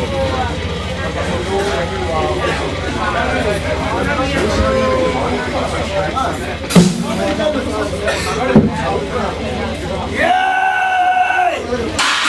イエーイ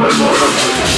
Vamos, vamos.